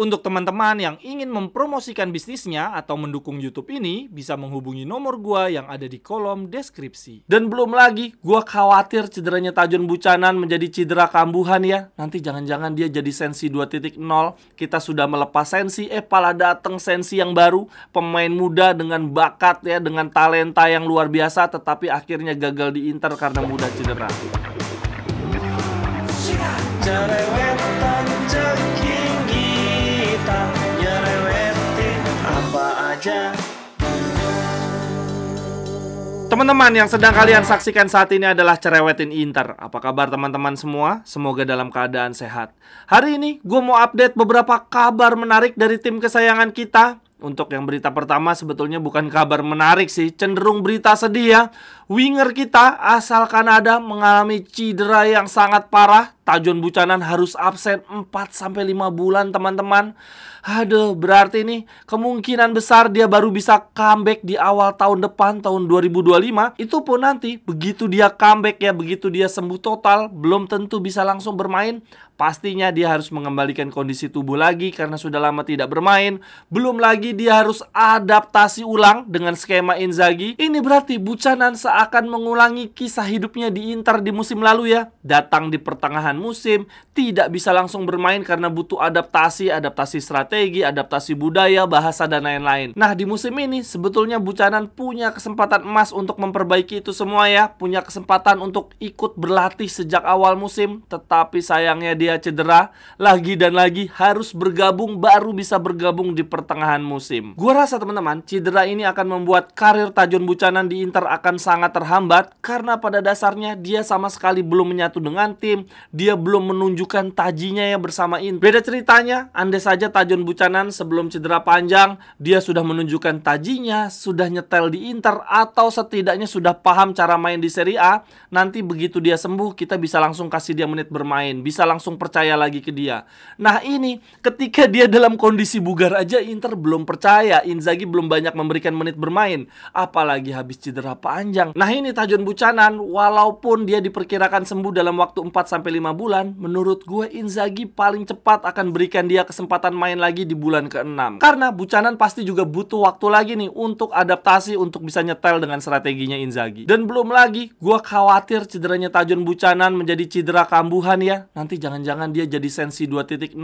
Untuk teman-teman yang ingin mempromosikan bisnisnya atau mendukung YouTube ini, bisa menghubungi nomor gua yang ada di kolom deskripsi. Dan belum lagi, gua khawatir cederanya Tajun Bucanan menjadi cedera kambuhan ya. Nanti jangan-jangan dia jadi sensi 2.0. Kita sudah melepas sensi, eh pala dateng sensi yang baru, pemain muda dengan bakat ya, dengan talenta yang luar biasa, tetapi akhirnya gagal di Inter karena mudah cedera. Cerewetan aja Teman-teman yang sedang kalian saksikan saat ini adalah Cerewetin Inter Apa kabar teman-teman semua? Semoga dalam keadaan sehat Hari ini gue mau update beberapa kabar menarik dari tim kesayangan kita untuk yang berita pertama sebetulnya bukan kabar menarik sih, cenderung berita sedih ya. Winger kita asal Kanada mengalami cedera yang sangat parah. Tajon Buchanan harus absen 4 sampai 5 bulan, teman-teman. Aduh, berarti nih kemungkinan besar dia baru bisa comeback di awal tahun depan tahun 2025. Itu pun nanti begitu dia comeback ya, begitu dia sembuh total, belum tentu bisa langsung bermain. Pastinya dia harus mengembalikan kondisi tubuh lagi karena sudah lama tidak bermain. Belum lagi dia harus adaptasi ulang dengan skema Inzaghi. Ini berarti Buchanan seakan mengulangi kisah hidupnya di Inter di musim lalu ya. Datang di pertengahan musim, tidak bisa langsung bermain karena butuh adaptasi, adaptasi strategi, adaptasi budaya, bahasa dan lain-lain. Nah, di musim ini sebetulnya Buchanan punya kesempatan emas untuk memperbaiki itu semua ya. Punya kesempatan untuk ikut berlatih sejak awal musim, tetapi sayangnya dia cedera lagi dan lagi harus bergabung baru bisa bergabung di pertengahan musim. Gua rasa teman-teman cedera ini akan membuat karir Tajon Buchanan di Inter akan sangat terhambat karena pada dasarnya dia sama sekali belum menyatu dengan tim, dia belum menunjukkan tajinya ya bersama Inter. Beda ceritanya, andai saja Tajon Buchanan sebelum cedera panjang dia sudah menunjukkan tajinya, sudah nyetel di Inter atau setidaknya sudah paham cara main di Serie A, nanti begitu dia sembuh kita bisa langsung kasih dia menit bermain, bisa langsung percaya lagi ke dia. Nah ini ketika dia dalam kondisi bugar aja Inter belum percaya Inzaghi belum banyak memberikan menit bermain apalagi habis cedera panjang. Nah ini Tajon Buchanan walaupun dia diperkirakan sembuh dalam waktu 4 sampai 5 bulan menurut gue Inzaghi paling cepat akan berikan dia kesempatan main lagi di bulan ke-6. Karena Buchanan pasti juga butuh waktu lagi nih untuk adaptasi untuk bisa nyetel dengan strateginya Inzaghi. Dan belum lagi gue khawatir cederanya Tajon Buchanan menjadi cedera kambuhan ya. Nanti jangan jangan dia jadi sensi 2.0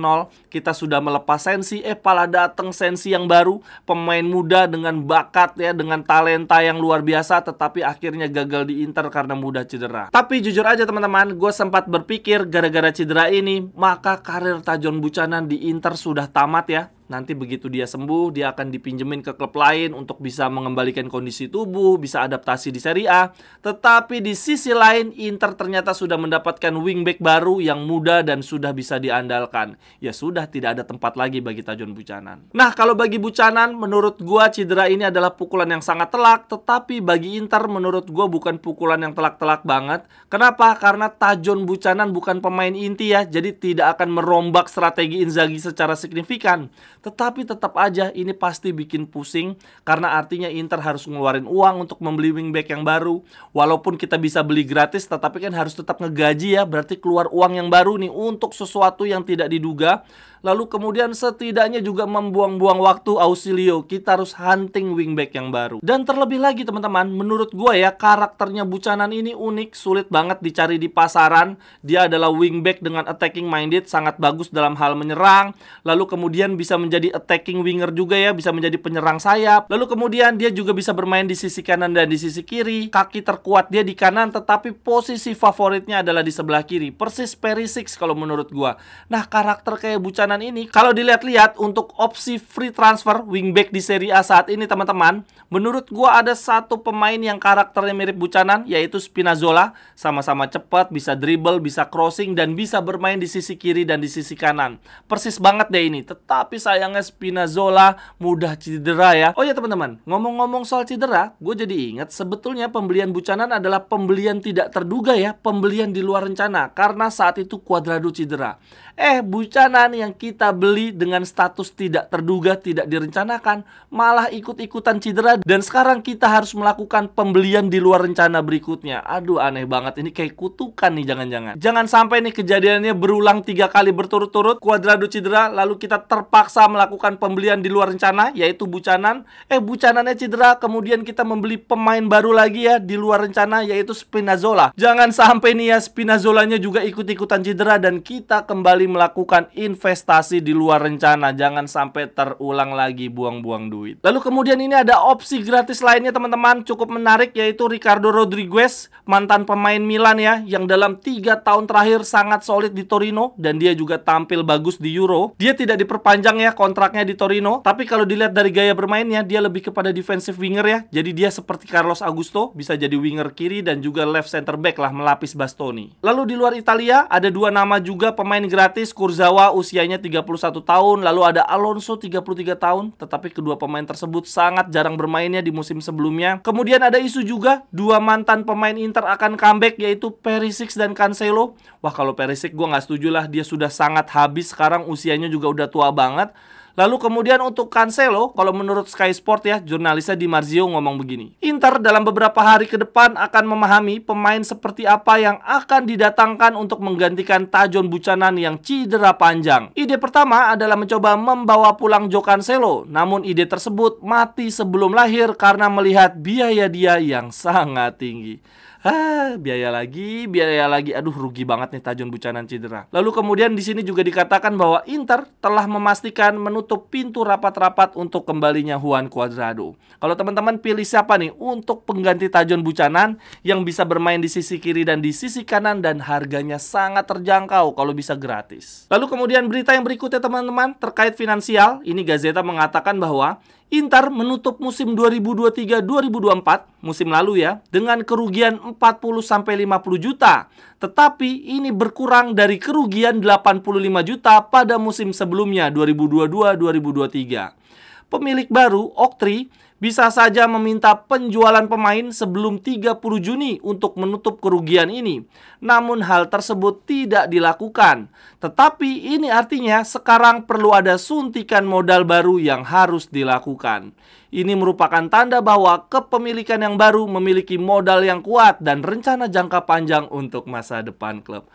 kita sudah melepas sensi eh pala dateng sensi yang baru pemain muda dengan bakat ya dengan talenta yang luar biasa tetapi akhirnya gagal di Inter karena mudah cedera tapi jujur aja teman-teman gue sempat berpikir gara-gara cedera ini maka karir Tajon Buchanan di Inter sudah tamat ya Nanti begitu dia sembuh, dia akan dipinjemin ke klub lain untuk bisa mengembalikan kondisi tubuh, bisa adaptasi di Serie A. Tetapi di sisi lain, Inter ternyata sudah mendapatkan wingback baru yang muda dan sudah bisa diandalkan. Ya sudah, tidak ada tempat lagi bagi Tajon Buchanan. Nah, kalau bagi Buchanan, menurut gua cedera ini adalah pukulan yang sangat telak. Tetapi bagi Inter, menurut gua bukan pukulan yang telak-telak banget. Kenapa? Karena Tajon Buchanan bukan pemain inti ya, jadi tidak akan merombak strategi Inzaghi secara signifikan. Tetapi tetap aja ini pasti bikin pusing karena artinya Inter harus ngeluarin uang untuk membeli wingback yang baru. Walaupun kita bisa beli gratis tetapi kan harus tetap ngegaji ya, berarti keluar uang yang baru nih untuk sesuatu yang tidak diduga lalu kemudian setidaknya juga membuang-buang waktu Ausilio. Kita harus hunting wingback yang baru. Dan terlebih lagi teman-teman, menurut gue ya karakternya Buchanan ini unik, sulit banget dicari di pasaran. Dia adalah wingback dengan attacking minded, sangat bagus dalam hal menyerang. Lalu kemudian bisa menjadi attacking winger juga ya, bisa menjadi penyerang sayap. Lalu kemudian dia juga bisa bermain di sisi kanan dan di sisi kiri. Kaki terkuat dia di kanan, tetapi posisi favoritnya adalah di sebelah kiri. Persis Perisic kalau menurut gue. Nah karakter kayak permainan ini kalau dilihat-lihat untuk opsi free transfer wingback di Serie A saat ini teman-teman menurut gua ada satu pemain yang karakternya mirip Buchanan yaitu Spinazzola sama-sama cepat bisa dribble bisa crossing dan bisa bermain di sisi kiri dan di sisi kanan persis banget deh ini tetapi saya sayangnya Spinazzola mudah cedera ya. Oh ya teman-teman, ngomong-ngomong soal cedera, gue jadi ingat sebetulnya pembelian Buchanan adalah pembelian tidak terduga ya, pembelian di luar rencana karena saat itu Cuadrado cedera. Eh, Buchanan yang kita beli dengan status tidak terduga, tidak direncanakan, malah ikut-ikutan cedera dan sekarang kita harus melakukan pembelian di luar rencana berikutnya. Aduh, aneh banget ini kayak kutukan nih jangan-jangan. Jangan sampai nih kejadiannya berulang tiga kali berturut-turut, Cuadrado cedera, lalu kita terpaksa melakukan pembelian di luar rencana, yaitu Buchanan. Eh, Buchanannya cedera, kemudian kita membeli pemain baru lagi ya di luar rencana, yaitu Spinazzola. Jangan sampai nih ya Spinazzolanya juga ikut-ikutan cedera dan kita kembali melakukan investasi di luar rencana. Jangan sampai terulang lagi buang-buang duit. Lalu kemudian ini ada opsi gratis lainnya teman-teman cukup menarik yaitu Ricardo Rodriguez, mantan pemain Milan ya, yang dalam tiga tahun terakhir sangat solid di Torino dan dia juga tampil bagus di Euro. Dia tidak diperpanjang ya kontraknya di Torino, tapi kalau dilihat dari gaya bermainnya dia lebih kepada defensive winger ya. Jadi dia seperti Carlos Augusto, bisa jadi winger kiri dan juga left center back lah melapis Bastoni. Lalu di luar Italia ada dua nama juga pemain gratis gratis Kurzawa usianya 31 tahun, lalu ada Alonso 33 tahun, tetapi kedua pemain tersebut sangat jarang bermainnya di musim sebelumnya. Kemudian ada isu juga dua mantan pemain Inter akan comeback yaitu Perisic dan Cancelo. Wah kalau Perisic gue nggak setuju lah, dia sudah sangat habis sekarang usianya juga udah tua banget. Lalu kemudian untuk Cancelo, kalau menurut Sky Sport ya, jurnalisnya Di Marzio ngomong begini. Inter dalam beberapa hari ke depan akan memahami pemain seperti apa yang akan didatangkan untuk menggantikan Tajon Buchanan yang cedera panjang. Ide pertama adalah mencoba membawa pulang Joe Cancelo, namun ide tersebut mati sebelum lahir karena melihat biaya dia yang sangat tinggi. Ah, biaya lagi, biaya lagi. Aduh, rugi banget nih Tajon Buchanan cedera. Lalu kemudian di sini juga dikatakan bahwa Inter telah memastikan menutup pintu rapat-rapat untuk kembalinya Juan Cuadrado. Kalau teman-teman pilih siapa nih untuk pengganti Tajon Buchanan yang bisa bermain di sisi kiri dan di sisi kanan dan harganya sangat terjangkau kalau bisa gratis. Lalu kemudian berita yang berikutnya teman-teman terkait finansial. Ini Gazeta mengatakan bahwa Inter menutup musim 2023-2024 musim lalu ya dengan kerugian 40 sampai 50 juta. Tetapi ini berkurang dari kerugian 85 juta pada musim sebelumnya 2022-2023. Pemilik baru Oktri bisa saja meminta penjualan pemain sebelum 30 Juni untuk menutup kerugian ini. Namun hal tersebut tidak dilakukan. Tetapi ini artinya sekarang perlu ada suntikan modal baru yang harus dilakukan. Ini merupakan tanda bahwa kepemilikan yang baru memiliki modal yang kuat dan rencana jangka panjang untuk masa depan klub.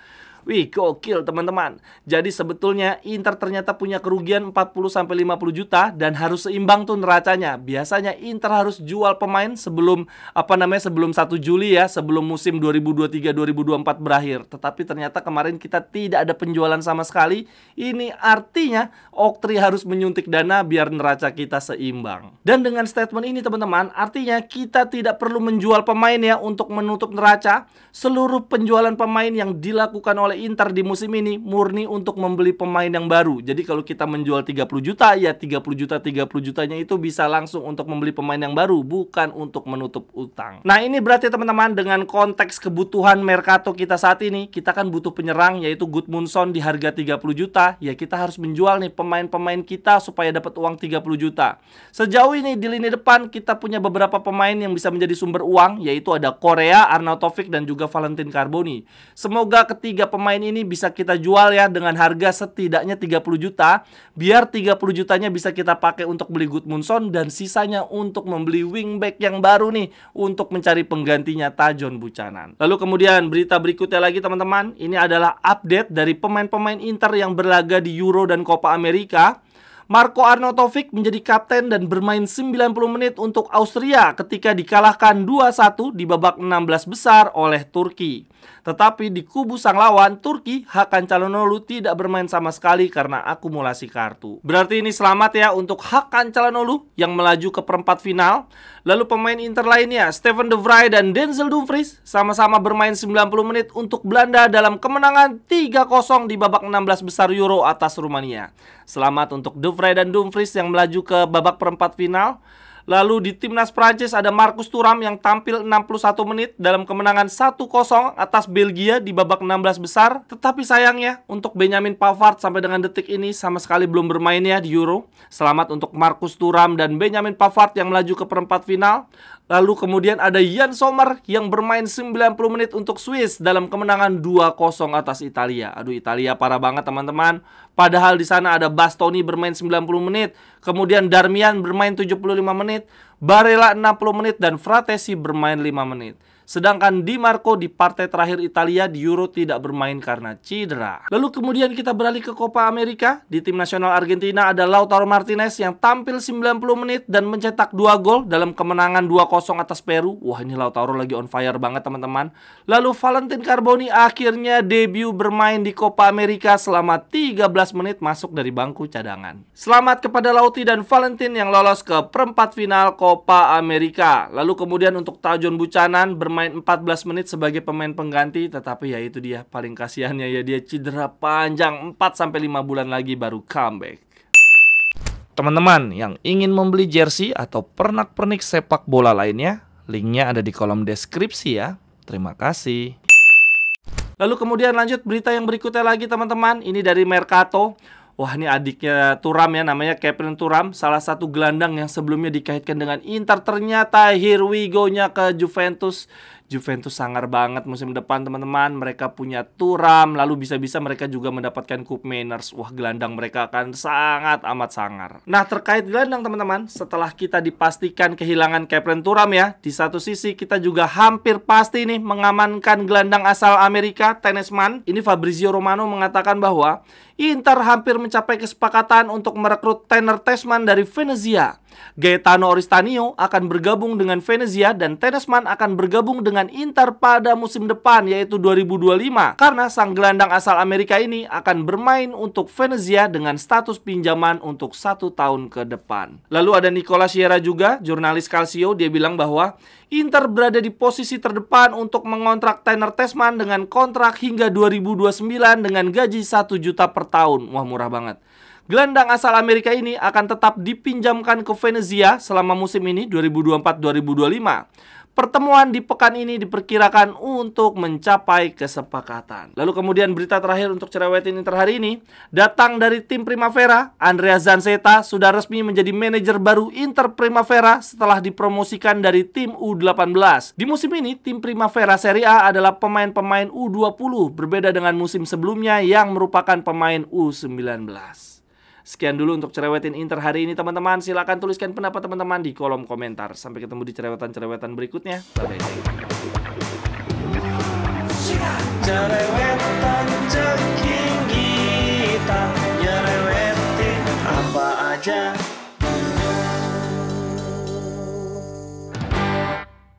Wih, gokil teman-teman. Jadi sebetulnya Inter ternyata punya kerugian 40 sampai 50 juta dan harus seimbang tuh neracanya. Biasanya Inter harus jual pemain sebelum apa namanya sebelum 1 Juli ya, sebelum musim 2023-2024 berakhir. Tetapi ternyata kemarin kita tidak ada penjualan sama sekali. Ini artinya Oktri harus menyuntik dana biar neraca kita seimbang. Dan dengan statement ini teman-teman, artinya kita tidak perlu menjual pemain ya untuk menutup neraca. Seluruh penjualan pemain yang dilakukan oleh oleh Inter di musim ini murni untuk membeli pemain yang baru. Jadi kalau kita menjual 30 juta ya 30 juta 30 jutanya itu bisa langsung untuk membeli pemain yang baru bukan untuk menutup utang. Nah, ini berarti teman-teman dengan konteks kebutuhan Mercato kita saat ini, kita kan butuh penyerang yaitu Gudmundsson di harga 30 juta, ya kita harus menjual nih pemain-pemain kita supaya dapat uang 30 juta. Sejauh ini di lini depan kita punya beberapa pemain yang bisa menjadi sumber uang yaitu ada Korea, Arnautovic dan juga Valentin Carboni. Semoga ketiga pemain pemain ini bisa kita jual ya dengan harga setidaknya 30 juta biar 30 jutanya bisa kita pakai untuk beli Gudmundsson dan sisanya untuk membeli wingback yang baru nih untuk mencari penggantinya Tajon Buchanan. Lalu kemudian berita berikutnya lagi teman-teman, ini adalah update dari pemain-pemain Inter yang berlaga di Euro dan Copa America. Marco Arnautovic menjadi kapten dan bermain 90 menit untuk Austria ketika dikalahkan 2-1 di babak 16 besar oleh Turki. Tetapi di kubu sang lawan, Turki, Hakan Calhanoglu tidak bermain sama sekali karena akumulasi kartu. Berarti ini selamat ya untuk Hakan Calhanoglu yang melaju ke perempat final. Lalu pemain Inter lainnya, Steven De Vrij dan Denzel Dumfries sama-sama bermain 90 menit untuk Belanda dalam kemenangan 3-0 di babak 16 besar Euro atas Rumania. Selamat untuk De Vrij dan Dumfries yang melaju ke babak perempat final. Lalu di timnas Prancis ada Marcus Thuram yang tampil 61 menit dalam kemenangan 1-0 atas Belgia di babak 16 besar. Tetapi sayangnya untuk Benjamin Pavard sampai dengan detik ini sama sekali belum bermain ya di Euro. Selamat untuk Marcus Thuram dan Benjamin Pavard yang melaju ke perempat final. Lalu kemudian ada Jan Sommer yang bermain 90 menit untuk Swiss dalam kemenangan 2-0 atas Italia. Aduh Italia parah banget teman-teman. Padahal di sana ada Bastoni bermain 90 menit, kemudian Darmian bermain 75 menit, Barella 60 menit dan Fratesi bermain 5 menit. Sedangkan Di Marco di partai terakhir Italia di Euro tidak bermain karena cedera. Lalu kemudian kita beralih ke Copa America. Di tim nasional Argentina ada Lautaro Martinez yang tampil 90 menit dan mencetak 2 gol dalam kemenangan 2-0 atas Peru. Wah ini Lautaro lagi on fire banget teman-teman. Lalu Valentin Carboni akhirnya debut bermain di Copa America selama 13 menit masuk dari bangku cadangan. Selamat kepada Lauti dan Valentin yang lolos ke perempat final Copa America. Lalu kemudian untuk Tajon Buchanan bermain bermain 14 menit sebagai pemain pengganti tetapi ya itu dia paling kasihannya ya dia cedera panjang 4 sampai 5 bulan lagi baru comeback. Teman-teman yang ingin membeli jersey atau pernak-pernik sepak bola lainnya, linknya ada di kolom deskripsi ya. Terima kasih. Lalu kemudian lanjut berita yang berikutnya lagi teman-teman. Ini dari Mercato. Wah ini adiknya Turam ya namanya Kevin Turam. Salah satu gelandang yang sebelumnya dikaitkan dengan Inter. Ternyata here we go-nya ke Juventus Juventus sangar banget musim depan teman-teman. Mereka punya Turam, lalu bisa-bisa mereka juga mendapatkan Cup Mainers. Wah, gelandang mereka akan sangat amat sangar. Nah, terkait gelandang teman-teman, setelah kita dipastikan kehilangan Kepren Turam ya, di satu sisi kita juga hampir pasti nih mengamankan gelandang asal Amerika, Tenesman. Ini Fabrizio Romano mengatakan bahwa Inter hampir mencapai kesepakatan untuk merekrut Tanner Tesman dari Venezia. Gaetano Oristanio akan bergabung dengan Venezia dan Tenesman akan bergabung dengan Inter pada musim depan yaitu 2025 karena sang gelandang asal Amerika ini akan bermain untuk Venezia dengan status pinjaman untuk satu tahun ke depan. Lalu ada Nicola Sierra juga, jurnalis Calcio, dia bilang bahwa Inter berada di posisi terdepan untuk mengontrak Tanner Tesman dengan kontrak hingga 2029 dengan gaji 1 juta per tahun. Wah murah banget. Gelandang asal Amerika ini akan tetap dipinjamkan ke Venezia selama musim ini 2024-2025. Pertemuan di pekan ini diperkirakan untuk mencapai kesepakatan. Lalu kemudian berita terakhir untuk cerewetin Inter hari ini datang dari tim Primavera. Andrea Zanzeta sudah resmi menjadi manajer baru Inter Primavera setelah dipromosikan dari tim U18. Di musim ini tim Primavera Serie A adalah pemain-pemain U20 berbeda dengan musim sebelumnya yang merupakan pemain U19. Sekian dulu untuk cerewetin Inter hari ini teman-teman. Silahkan tuliskan pendapat teman-teman di kolom komentar. Sampai ketemu di cerewetan-cerewetan berikutnya. Bye-bye. Aja